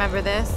remember this.